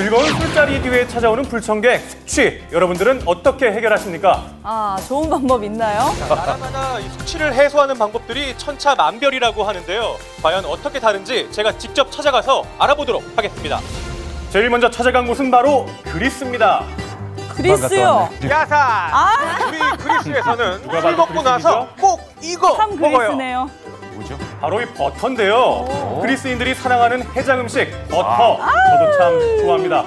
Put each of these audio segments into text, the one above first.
즐거운 술자리 뒤에 찾아오는 불청객 숙취 여러분들은 어떻게 해결하십니까? 아, 좋은 방법 있나요? 나라마다 이 숙취를 해소하는 방법들이 천차만별이라고 하는데요. 과연 어떻게 다른지 제가 직접 찾아가서 알아보도록 하겠습니다. 제일 먼저 찾아간 곳은 바로 그리스입니다. 그리스요. 야사! 아, 우리 그리스에서는 술 봐도 먹고 나서 꼭 이거 참 먹어요. 그리스네요. 바로 이 버터인데요. 그리스인들이 사랑하는 해장 음식 버터. 저도 참 좋아합니다.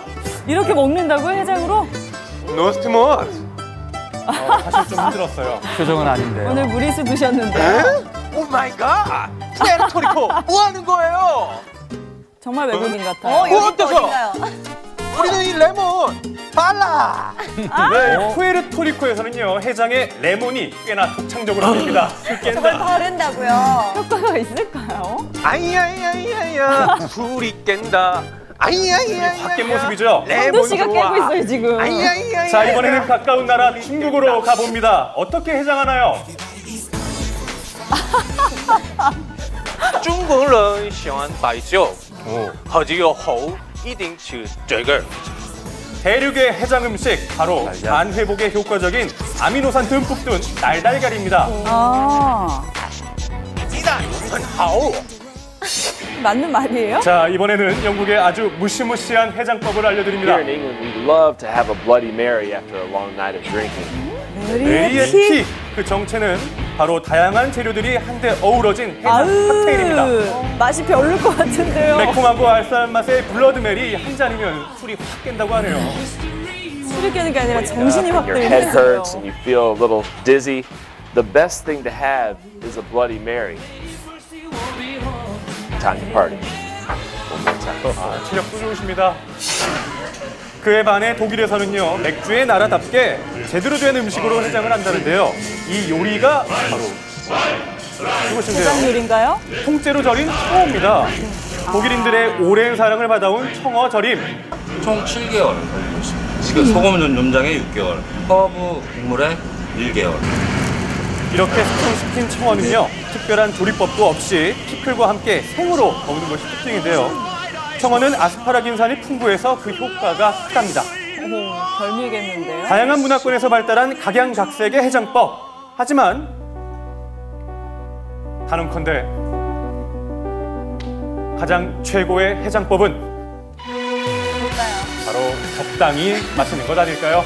이렇게 먹는다고요, 해장으로? Νόστιμος. 어, 사실 좀 힘들었어요. 표정은 아닌데요. 오늘 무리수 드셨는데. Oh my god! 푸에르토리코 뭐 하는 거예요? 정말 외국인 같아요. 뭐 어때서? 우리는 이 레몬 빨라. 네, 푸에르토리코에서는요 해장에 레몬이 꽤나 독창적으로 보입니다. 술 깬다. 바른다고요. 효과가 있을까요? 아이야이야이야야 술이 깬다. 아이야이야야. 확 깬 모습이죠. 한도 씨가 깨고 있어요, 지금. 아이야이야야. 자 이번에는 가까운 나라 중국으로 가봅니다. 어떻게 해장하나요? 中国人喜欢白酒，喝酒后一定吃这个。 대륙의 해장 음식 바로 간 회복에 효과적인 아미노산 듬뿍 든 날달걀입니다. 아. 맞는 말이에요? 자 이번에는 영국의 아주 무시무시한 해장법을 알려드립니다. Here in England, we love to have a Bloody Mary after a long night of drinking. 음, 메리의 킥. 그 정체는 바로 다양한 재료들이 한데 어우러진 해장 칵테일입니다. 아유, 맛이 별로일 것 같은데요. 매콤하고 알싸한 맛의 블러드메리 한 잔이면 술이 확 깬다고 하네요. 술이 깨는 게 아니라 정신이 확 Your head 들리세요. hurts and you feel a little dizzy. The best thing to have is a Bloody Mary. Time to party. One more time. 아, 체력도 좋으십니다. 그에 반해 독일에서는요 맥주의 나라답게 제대로 된 음식으로 해장을 한다는데요. 이 요리가 바로 이것인데요. 해장 요리인가요? 통째로 절인 청어입니다. 독일인들의 오랜 사랑을 받아온 청어 절임. 총 7개월 걸리고 있습니다. 그 소금 염장에 6개월, 허브 국물에 1개월. 이렇게 숙성시킨 청어는요 특별한 조리법도 없이 피클과 함께 생으로 먹는 것이 특징인데요. 청어는 아스파라긴산이 풍부해서 그 효과가 크답니다. 오, 별미겠는데요? 다양한 문화권에서 발달한 각양각색의 해장법. 하지만 단언컨대 가장 최고의 해장법은 바로 적당히 마시는 것 아닐까요?